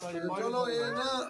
Solo es.